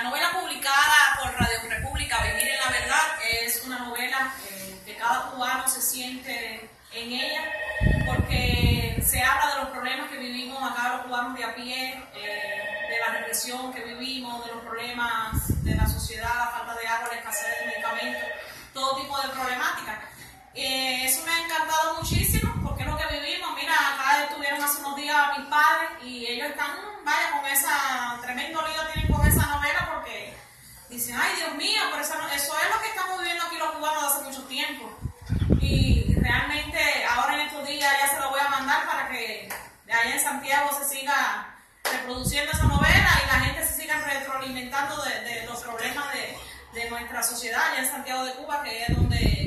La novela publicada por Radio República, Vivir en la Verdad, es una novela eh, que cada cubano se siente en ella, porque se habla de los problemas que vivimos acá los cubanos de a pie, eh, de la represión que vivimos, de los problemas de la sociedad, la falta de agua, la escasez de medicamentos, todo tipo de problemáticas. Eh, eso me ha encantado muchísimo porque es lo que vivimos. Mira, acá estuvieron hace unos días mis padres y ellos están, vaya, con esa tremendo lío tienen con esa novela porque ay Dios mío, pero eso, eso es lo que estamos viviendo aquí los cubanos hace mucho tiempo. Y realmente ahora en estos días ya se lo voy a mandar para que allá en Santiago se siga reproduciendo esa novela y la gente se siga retroalimentando de, los problemas de nuestra sociedad allá en Santiago de Cuba, que es donde